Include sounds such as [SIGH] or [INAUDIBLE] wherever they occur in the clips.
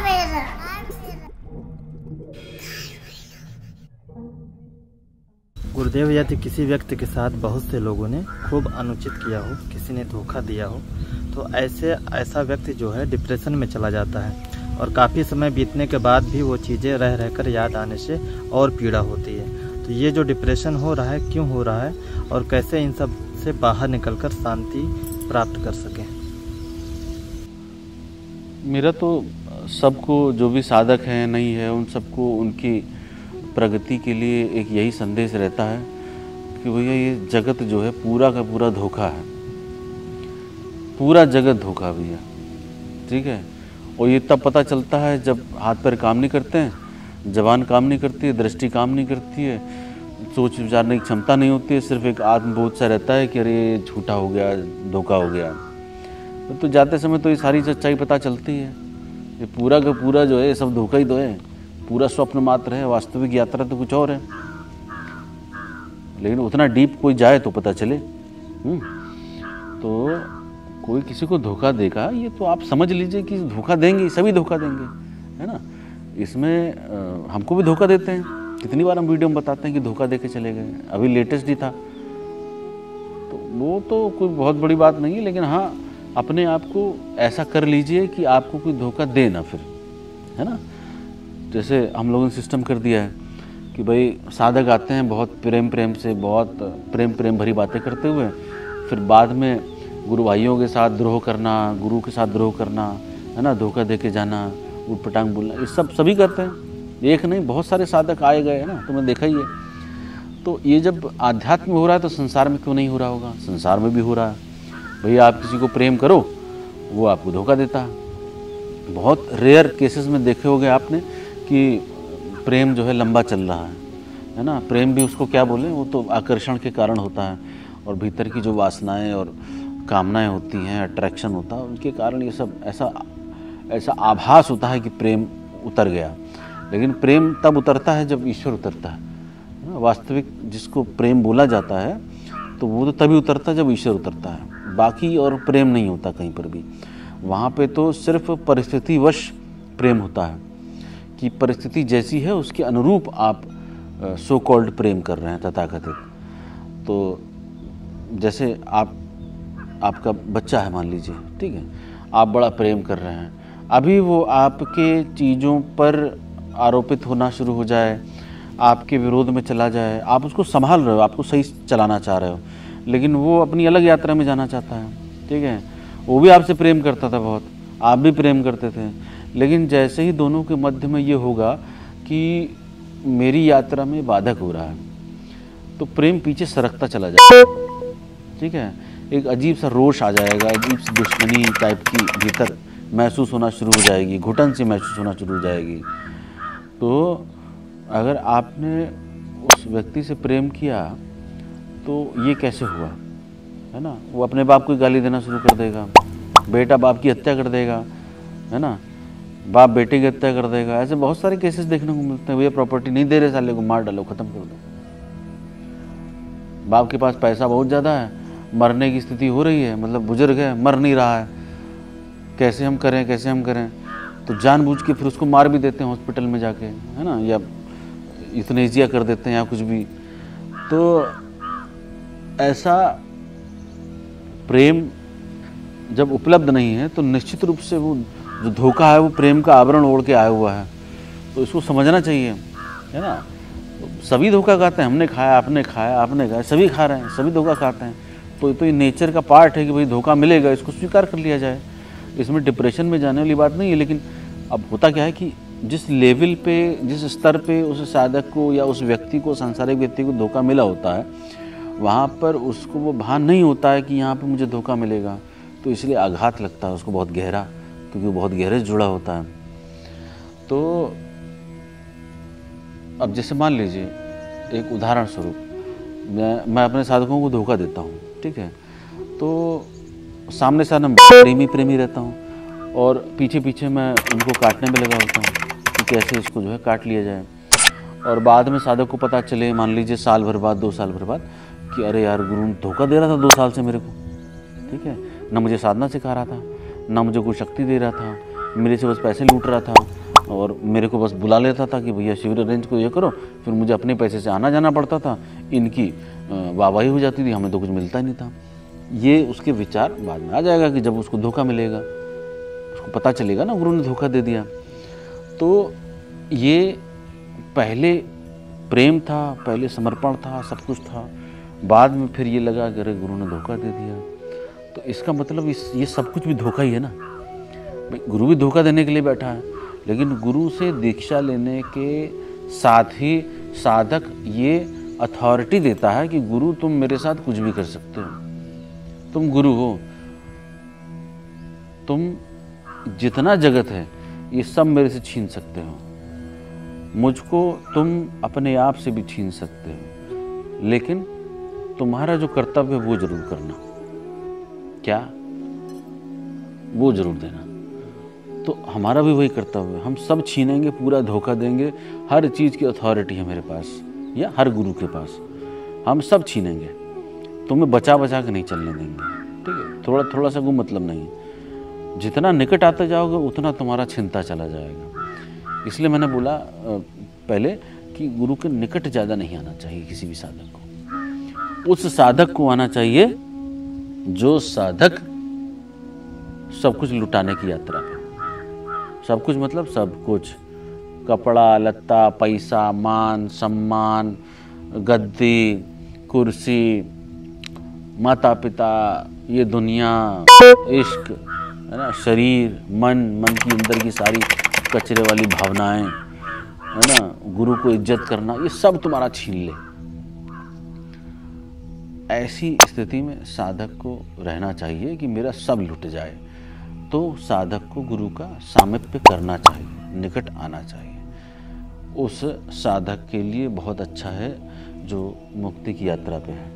मेरा गुरुदेव, यदि किसी व्यक्ति के साथ बहुत से लोगों ने खूब अनुचित किया हो, किसी ने धोखा दिया हो तो ऐसे, ऐसा व्यक्ति जो है डिप्रेशन में चला जाता है और काफ़ी समय बीतने के बाद भी वो चीज़ें रह, रहकर याद आने से और पीड़ा होती है। तो ये जो डिप्रेशन हो रहा है, क्यों हो रहा है और कैसे इन सबसे बाहर निकलकर शांति प्राप्त कर सकें? मेरा तो सबको जो भी साधक हैं, नहीं है, उन सबको उनकी प्रगति के लिए एक यही संदेश रहता है कि भैया ये जगत जो है पूरा का पूरा धोखा है। पूरा जगत धोखा भैया, ठीक है? और ये तब पता चलता है जब हाथ पैर काम नहीं करते हैं, जबान काम नहीं करती है, दृष्टि काम नहीं करती है, सोच विचारने की क्षमता नहीं होती है, सिर्फ़ एक आत्मबोध सा रहता है कि अरे झूठा हो गया, धोखा हो गया। तो जाते समय तो ये सारी सच्चाई पता चलती है। ये पूरा का पूरा जो है ये सब धोखा ही तो है। पूरा स्वप्न मात्र है वास्तविक यात्रा तो कुछ और है। लेकिन उतना डीप कोई जाए तो पता चले। हम्म, तो कोई किसी को धोखा देगा ये तो आप समझ लीजिए कि धोखा देंगे सभी धोखा देंगे है ना? इसमें हमको भी धोखा देते हैं। कितनी बार हम वीडियो में बताते हैं कि धोखा दे के चले गए। अभी लेटेस्ट ही था। तो वो तो कोई बहुत बड़ी बात नहीं है लेकिन हाँ अपने आप को ऐसा कर लीजिए कि आपको कोई धोखा दे ना फिर, है ना? जैसे हम लोगों ने सिस्टम कर दिया है कि भाई साधक आते हैं, बहुत प्रेम प्रेम से, बहुत प्रेम प्रेम भरी बातें करते हुए, फिर बाद में गुरु भाइयों के साथ द्रोह करना, गुरु के साथ द्रोह करना, है ना? धोखा दे के जाना उठ पटांग बोलना, ये सब सभी करते हैं। एक नहीं, बहुत सारे साधक आए गए, हैं ना? तुमने देखा ही है। तो ये जब आध्यात्म हो रहा है तो संसार में क्यों नहीं हो रहा होगा? संसार में भी हो रहा है। भैया आप किसी को प्रेम करो, वो आपको धोखा देता है। बहुत रेयर केसेस में देखे होंगे आपने कि प्रेम जो है लंबा चल रहा है है ना? प्रेम भी उसको क्या बोले? वो तो आकर्षण के कारण होता है और भीतर की जो वासनाएँ और कामनाएँ होती हैं अट्रैक्शन होता है, उनके कारण ये सब ऐसा ऐसा आभास होता है कि प्रेम उतर गया। लेकिन प्रेम तब उतरता है जब ईश्वर उतरता है? वास्तविक जिसको प्रेम बोला जाता है तो वो तो तभी उतरता है जब ईश्वर उतरता है। बाकी और प्रेम नहीं होता कहीं पर भी। वहाँ पे तो सिर्फ़ परिस्थितिवश प्रेम होता है कि परिस्थिति जैसी है, उसके अनुरूप आप सो कॉल्ड प्रेम कर रहे हैं तथाकथित। तो जैसे आप, आपका बच्चा है मान लीजिए, ठीक है? आप बड़ा प्रेम कर रहे हैं। अभी वो आपके चीज़ों पर आरोपित होना शुरू हो जाए, आपके विरोध में चला जाए, आप उसको संभाल रहे हो, आपको सही चलाना चाह रहे हो लेकिन वो अपनी अलग यात्रा में जाना चाहता है, ठीक है? वो भी आपसे प्रेम करता था बहुत, आप भी प्रेम करते थे। लेकिन जैसे ही दोनों के मध्य में ये होगा कि मेरी यात्रा में बाधक हो रहा है तो प्रेम पीछे सरकता चला जाएगा ठीक है? एक अजीब सा रोष आ जाएगा, अजीब सी दुश्मनी टाइप की भीतर महसूस होना शुरू हो जाएगी, घुटन सी महसूस होना शुरू हो जाएगी। तो अगर आपने उस व्यक्ति से प्रेम किया तो ये कैसे हुआ? है ना? वो अपने बाप को गाली देना शुरू कर देगा। बेटा बाप की हत्या कर देगा। है ना? बाप बेटे की हत्या कर देगा। ऐसे बहुत सारे केसेस देखने को मिलते हैं। भैया प्रॉपर्टी नहीं दे रहे साले को, मार डालो, ख़त्म कर दो। बाप के पास पैसा बहुत ज़्यादा है। मरने की स्थिति हो रही है। मतलब बुज़ुर्ग है, मर नहीं रहा है। कैसे हम करें, कैसे हम करें? तो जानबूझ के फिर उसको मार भी देते हैं हॉस्पिटल में जाके। है ना? या इथनेजिया कर देते हैं या कुछ भी। तो ऐसा प्रेम जब उपलब्ध नहीं है तो निश्चित रूप से वो जो धोखा है, वो प्रेम का आवरण ओढ़ के आया हुआ है। तो इसको समझना चाहिए, है ना? सभी धोखा खाते हैं, हमने खाया, आपने खाया आपने खाया, सभी खा रहे हैं, सभी धोखा खाते हैं। तो तो ये नेचर का पार्ट है कि भाई धोखा मिलेगा, इसको स्वीकार कर लिया जाए। इसमें डिप्रेशन में जाने वाली बात नहीं है, लेकिन अब होता क्या है कि जिस लेवल पे, जिस स्तर पे उस साधक को या उस व्यक्ति को, सांसारिक व्यक्ति को धोखा मिला होता है वहाँ पर उसको वो भान नहीं होता है कि यहाँ पे मुझे धोखा मिलेगा। तो इसलिए आघात लगता है उसको बहुत गहरा, क्योंकि वो बहुत गहरे से जुड़ा होता है। तो अब जैसे मान लीजिए, एक उदाहरण स्वरूप, मैं मैं अपने साधकों को धोखा देता हूँ, ठीक है? तो सामने सामने प्रेमी प्रेमी रहता हूँ और पीछे पीछे मैं उनको काटने में लगा होता हूँ कि कैसे इसको जो है काट लिया जाए। और बाद में साधक को पता चले, मान लीजिए साल भर बाद, दो साल भर बाद कि अरे यार गुरु धोखा दे रहा था दो साल से मेरे को। ठीक है? ना मुझे साधना सिखा रहा था, ना मुझे कोई शक्ति दे रहा था, मेरे से बस पैसे लूट रहा था और मेरे को बस बुला लेता था कि भैया शिविर अरेंज को ये करो, फिर मुझे अपने पैसे से आना जाना पड़ता था। इनकी वाहवाही हो जाती थी, हमें तो कुछ मिलता ही नहीं था। ये उसके विचार बाद में आ जाएगा कि जब उसको धोखा मिलेगा, उसको पता चलेगा ना गुरु ने धोखा दे दिया। तो ये पहले प्रेम था, पहले समर्पण था, सब कुछ था। बाद में फिर ये लगा कि अरे गुरु ने धोखा दे दिया। तो इसका मतलब इस, ये सब कुछ भी धोखा ही है ना? भाई, गुरु भी धोखा देने के लिए बैठा है, लेकिन गुरु से दीक्षा लेने के साथ ही साधक ये अथॉरिटी देता है कि गुरु, तुम मेरे साथ कुछ भी कर सकते हो। तुम गुरु हो। तुम जितना जगत है, ये सब मेरे से छीन सकते हो। मुझको तुम अपने आप से भी छीन सकते हो। लेकिन तुम्हारा जो कर्तव्य है, वो ज़रूर करना। क्या? वो ज़रूर देना। तो हमारा भी वही कर्तव्य है। हम सब छीनेंगे, पूरा धोखा देंगे। हर चीज़ की अथॉरिटी है मेरे पास, या हर गुरु के पास। हम सब छीनेंगे। तुम्हें बचा बचा के नहीं चलने देंगे। ठीक है? थोड़ा थोड़ा सा वो मतलब नहीं जितना निकट आते जाओगे, उतना तुम्हारा छिनता चला जाएगा। इसलिए मैंने बोला पहले कि गुरु के निकट ज़्यादा नहीं आना चाहिए किसी भी साधक को। उस साधक को आना चाहिए जो साधक सब कुछ लुटाने की यात्रा पे सब कुछ मतलब सब कुछ। कपड़ा, लत्ता, पैसा, मान, सम्मान, गद्दी, कुर्सी माता पिता ये दुनिया, इश्क, है ना? शरीर, मन मन की अंदर की सारी कचरे वाली भावनाएँ, है ना? गुरु को इज़्ज़त करना, ये सब तुम्हारा छीन ले। ऐसी स्थिति में साधक को रहना चाहिए कि मेरा सब लुट जाए। तो साधक को गुरु का सामिप्य करना चाहिए, निकट आना चाहिए। उस साधक के लिए बहुत अच्छा है जो मुक्ति की यात्रा पे है।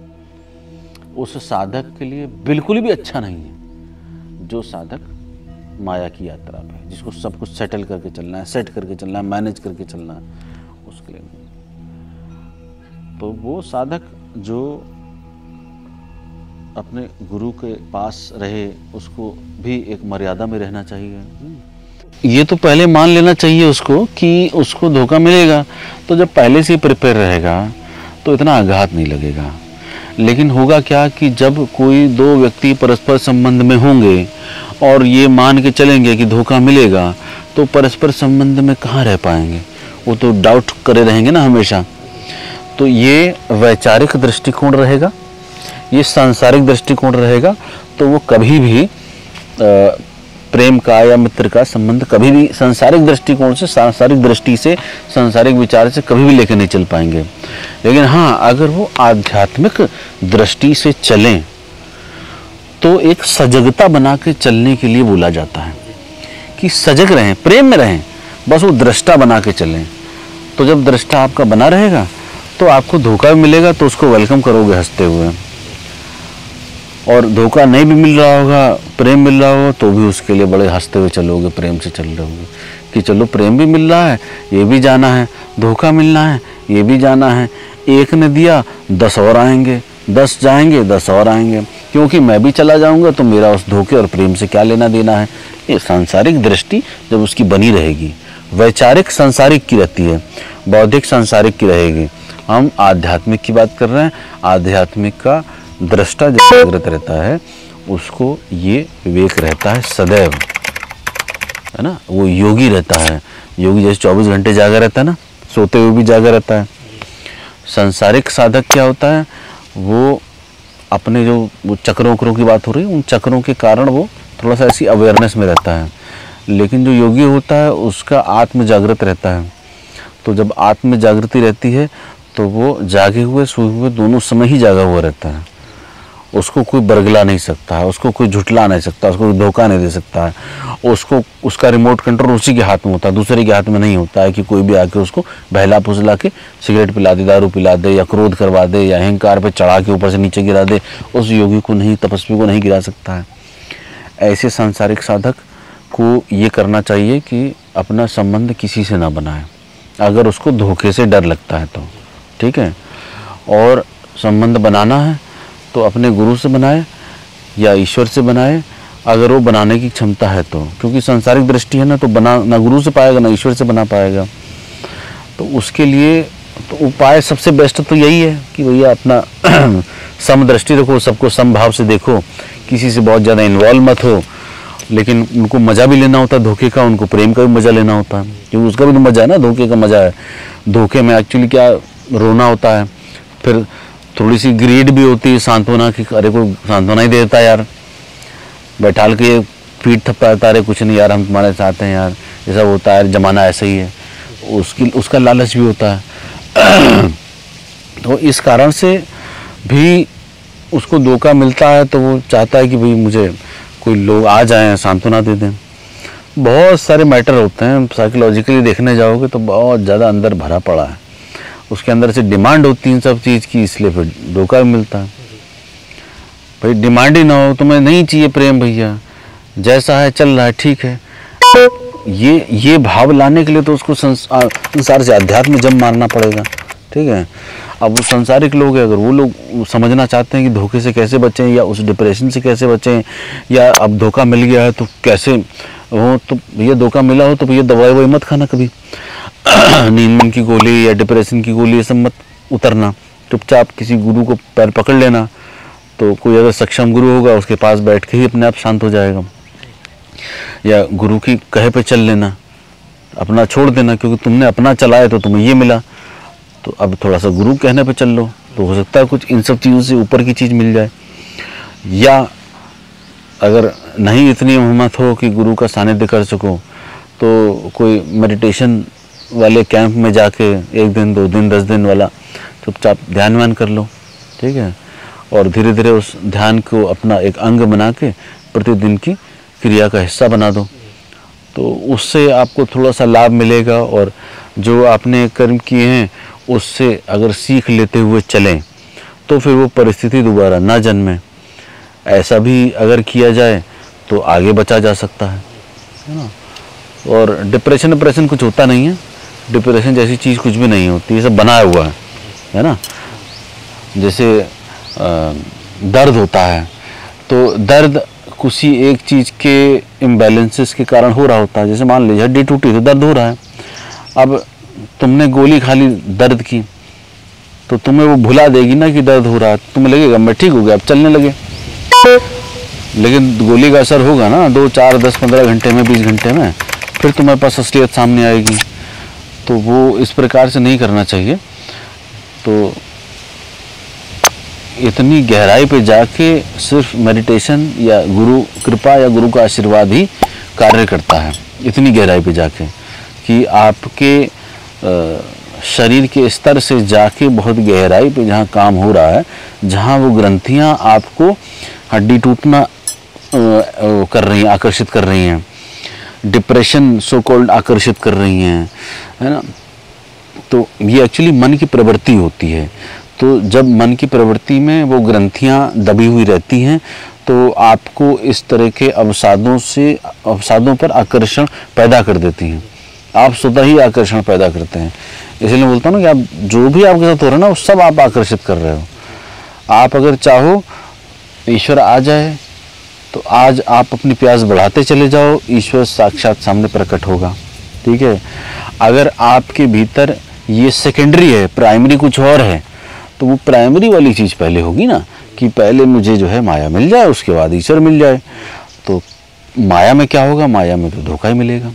उस साधक के लिए बिल्कुल भी अच्छा नहीं है जो साधक माया की यात्रा पे जिसको सब कुछ सेटल करके चलना है सेट करके चलना है मैनेज करके चलना है, उसके लिए तो वो साधक जो अपने गुरु के पास रहे, उसको भी एक मर्यादा में रहना चाहिए। ये तो पहले मान लेना चाहिए उसको कि उसको धोखा मिलेगा तो जब पहले से प्रिपेयर रहेगा तो इतना आघात नहीं लगेगा। लेकिन होगा क्या कि जब कोई दो व्यक्ति परस्पर संबंध में होंगे और ये मान के चलेंगे कि धोखा मिलेगा तो परस्पर संबंध में कहाँ रह पाएँगे? वो तो डाउट करे रहेंगे ना हमेशा। तो ये वैचारिक दृष्टिकोण रहेगा। ये सांसारिक दृष्टिकोण रहेगा तो वो कभी भी प्रेम का या मित्र का संबंध कभी भी सांसारिक दृष्टिकोण से, सांसारिक दृष्टि से, सांसारिक विचार से कभी भी लेकर नहीं चल पाएँगे। लेकिन हाँ अगर वो आध्यात्मिक दृष्टि से चलें तो एक सजगता बना के चलने के लिए बोला जाता है कि सजग रहें, प्रेम में रहें, बस वो दृष्टा बना के चलें। तो जब दृष्टा आपका बना रहेगा तो आपको धोखा भी मिलेगा तो उसको वेलकम करोगे हँसते हुए। और धोखा नहीं भी मिल रहा होगा, प्रेम मिल रहा होगा तो भी उसके लिए बड़े हँसते हुए चलोगे, प्रेम से चल रहे होगे। कि चलो, प्रेम भी मिल रहा है, ये भी जाना है, धोखा मिलना है, ये भी जाना है। एक ने दिया, दस और आएँगे, दस जाएँगे, दस और आएँगे। क्योंकि मैं भी चला जाऊँगा तो मेरा उस धोखे और प्रेम से क्या लेना देना है? ये सांसारिक दृष्टि जब उसकी बनी रहेगी। वैचारिक सांसारिक की रहती है, बौद्धिक सांसारिक की रहेगी। हम आध्यात्मिक की बात कर रहे हैं, आध्यात्मिक का दृष्टा जागृत रहता है, उसको ये विवेक रहता है, सदैव। है ना? वो योगी रहता है। योगी जैसे चौबीस घंटे जागा रहता है ना, सोते हुए भी जागा रहता है। संसारिक साधक क्या होता है? वो अपने जो, वो चक्रों वक्रों की बात हो रही है, उन चक्रों के कारण वो थोड़ा सा ऐसी अवेयरनेस में रहता है। लेकिन जो योगी होता है, उसका आत्म जागृत रहता है। तो जब आत्म जागृति रहती है तो वो जागे हुए, सोए हुए दोनों समय ही जागा हुआ रहता है। उसको कोई बरगला नहीं सकता है उसको कोई झुटला नहीं सकता, उसको कोई धोखा नहीं दे सकता। है उसको, उसका रिमोट कंट्रोल उसी के हाथ में होता है दूसरे के हाथ में नहीं होता है कि कोई भी आके उसको बहला फुसला के सिगरेट पिला दे, दारू पिला दे, या क्रोध करवा दे, या अहंकार पे चढ़ा के ऊपर से नीचे गिरा दे, उस योगी को नहीं, तपस्वी को नहीं गिरा सकता है। ऐसे सांसारिक साधक को ये करना चाहिए कि अपना संबंध किसी से ना बनाए। अगर उसको धोखे से डर लगता है तो ठीक है? और संबंध बनाना है तो अपने गुरु से बनाए या ईश्वर से बनाए, अगर वो बनाने की क्षमता है तो। क्योंकि सांसारिक दृष्टि है ना तो बना, ना गुरु से पाएगा, ना ईश्वर से बना पाएगा। तो उसके लिए तो उपाय सबसे बेस्ट तो यही है कि भैया अपना [CLEARS THROAT] समदृष्टि रखो, सबको समभाव से देखो, किसी से बहुत ज़्यादा इन्वॉल्व मत हो। लेकिन उनको मज़ा भी लेना होता है धोखे का, उनको प्रेम का भी मज़ा लेना होता। है क्योंकि उसका भी तो मज़ा है ना, धोखे का मज़ा है। धोखे में एक्चुअली क्या रोना होता है? फिर थोड़ी सी ग्रीड भी होती है सांत्वना की, अरे को सांत्वना ही देता है यार। बैठाल के पीठ थप्पाता अरे कुछ नहीं यार, हम तुम्हारे साथ हैं यार ये सब होता है, जमाना ऐसा ही है। उसकी, उसका लालच भी होता है। [CLEARS THROAT] तो इस कारण से भी उसको धोखा मिलता है तो वो चाहता है कि भाई मुझे कोई लोग आ जाएँ, सांत्वना दे दें। बहुत सारे मैटर होते हैं साइकोलॉजिकली देखने जाओगे तो बहुत ज़्यादा अंदर भरा पड़ा है। उसके अंदर से डिमांड होती है सब चीज़ की, इसलिए फिर धोखा मिलता है। भाई डिमांड ही ना हो, तुम्हें नहीं चाहिए प्रेम भैया। जैसा है, चल रहा है, ठीक है। ये ये भाव लाने के लिए तो उसको संसार से अध्यात्म जम मारना पड़ेगा, ठीक है? अब वो संसारिक लोग हैं, अगर वो लोग समझना चाहते हैं कि धोखे से कैसे बचें, या उस डिप्रेशन से कैसे बचें, या अब धोखा मिल गया है तो कैसे हो तो ये धोखा मिला हो तो ये दवाई वही मत खाना कभी। [COUGHS] नींद की गोली या डिप्रेशन की गोली, ये सब मत उतरना। चुपचाप किसी गुरु को पैर पकड़ लेना तो कोई अगर सक्षम गुरु होगा, उसके पास बैठ के ही अपने आप शांत हो जाएगा। या गुरु की कहे पे चल लेना, अपना छोड़ देना, क्योंकि तुमने अपना चलाया तो तुम्हें ये मिला। तो अब थोड़ा सा गुरु कहने पे चल लो तो हो सकता है कुछ इन सब चीज़ों से ऊपर की चीज़ मिल जाए। या अगर नहीं इतनी हिम्मत हो कि गुरु का सानिध्य कर सको तो कोई मेडिटेशन वाले कैंप में जाके एक दिन, दो दिन, दस दिन वाला चुपचाप ध्यान व्यान कर लो, ठीक है? और धीरे धीरे उस ध्यान को अपना एक अंग बना के प्रतिदिन की क्रिया का हिस्सा बना दो। तो उससे आपको थोड़ा सा लाभ मिलेगा और जो आपने कर्म किए हैं, उससे अगर सीख लेते हुए चलें तो फिर वो परिस्थिति दोबारा ना जन्मे। ऐसा भी अगर किया जाए तो आगे बचा जा सकता है है ना? और डिप्रेशन डिप्रेशन कुछ होता नहीं है। डिप्रेशन जैसी चीज़ कुछ भी नहीं होती, ये सब बनाया हुआ है है ना? जैसे दर्द होता है तो दर्द किसी एक चीज़ के इम्बेलेंसेस के कारण हो रहा होता है। जैसे मान लीजिए, हड्डी टूटी तो दर्द हो रहा है। अब तुमने गोली खा ली दर्द की तो तुम्हें वो भुला देगी ना कि दर्द हो रहा है। तुम्हें लगेगा, मैं ठीक हो गया, अब चलने लगे। लेकिन गोली का असर होगा ना, दो, चार, दस, पंद्रह घंटे में, बीस घंटे में, फिर तुम्हारे पास असलियत सामने आएगी। तो वो इस प्रकार से नहीं करना चाहिए। तो इतनी गहराई पे जाके सिर्फ़ मेडिटेशन या गुरु कृपा या गुरु का आशीर्वाद ही कार्य करता है, इतनी गहराई पे जाके कि आपके शरीर के स्तर से जाके बहुत गहराई पे जहाँ काम हो रहा है, जहाँ वो ग्रंथियाँ आपको हड्डी टूटना कर रही हैं, आकर्षित कर रही हैं डिप्रेशन सो कॉल्ड आकर्षित कर रही हैं, है ना? तो ये एक्चुअली मन की प्रवृत्ति होती है। तो जब मन की प्रवृत्ति में वो ग्रंथियाँ दबी हुई रहती हैं तो आपको इस तरह के अवसादों से, अवसादों पर आकर्षण पैदा कर देती हैं। आप स्वतः ही आकर्षण पैदा करते हैं। इसलिए बोलता हूँ ना कि आप जो भी आपके साथ हो रहा है ना, वो सब आप आकर्षित कर रहे हो। आप अगर चाहो, ईश्वर आ जाए तो आज आप अपनी प्यास बढ़ाते चले जाओ, ईश्वर साक्षात सामने प्रकट होगा। ठीक है? अगर आपके भीतर ये सेकेंडरी है प्राइमरी कुछ और है तो वो प्राइमरी वाली चीज़ पहले होगी ना, कि पहले मुझे जो है माया मिल जाए, उसके बाद ईश्वर मिल जाए। तो माया में क्या होगा? माया में तो धोखा ही मिलेगा।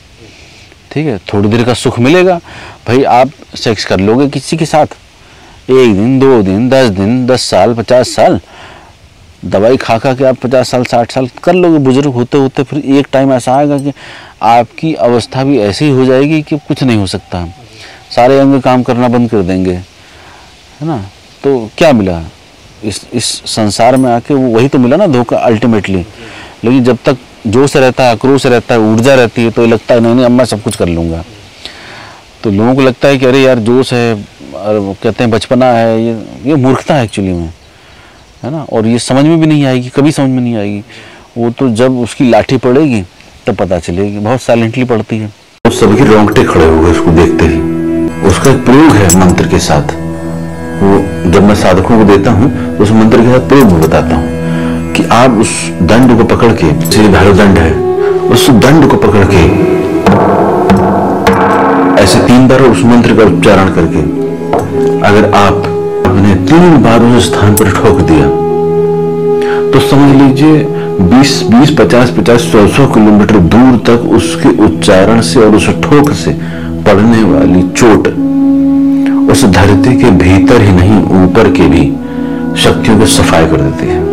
ठीक है? थोड़ी देर का सुख मिलेगा। भाई, आप सेक्स कर लोगे किसी के साथ? एक दिन, दो दिन, दस दिन, दस साल, पचास साल दवाई खा खा के आप पचास साल, साठ साल कर लोगे, बुज़ुर्ग होते होते फिर एक टाइम ऐसा आएगा कि आपकी अवस्था भी ऐसी हो जाएगी कि कुछ नहीं हो सकता। सारे अंग काम करना बंद कर देंगे, है ना? तो क्या मिला? इस इस संसार में आके वो वही तो मिला ना धोखा अल्टीमेटली लेकिन जब तक जोश रहता है आक्रोश रहता है, ऊर्जा रहती है तो लगता है, नहीं नहीं, अब मैं सब कुछ कर लूँगा। तो लोगों को लगता है कि अरे यार, जोश है, और कहते हैं बचपना है, ये ये मूर्खता है एक्चुअली में। है ना? और ये समझ में भी नहीं आएगी, कभी समझ में नहीं आएगी। वो तो जब उसकी लाठी पड़ेगी, तब पता चलेगी। बहुत साइलेंटली पड़ती है। तो सभी रोंगटे खड़े हो गए उसको देखते ही। उसका एक प्रयोग है मंत्र के साथ। वो जब मैं साधकों को देता हूँ तो उस मंत्र के साथ प्रयोग बताता हूँ कि आप उस दंड को पकड़ के श्री भैरव दंड है, उस दंड को पकड़ के, ऐसे तीन बार उस मंत्र का उच्चारण करके, अगर आप अपने तीन बार उस स्थान पर ठोक दिया। तो समझ लीजिए 20 20 50 50 सौ सौ किलोमीटर दूर तक उसके उच्चारण से और उस ठोक से पड़ने वाली चोट उस धरती के भीतर ही नहीं, ऊपर के भी शक्तियों को सफ़ाई कर देती है।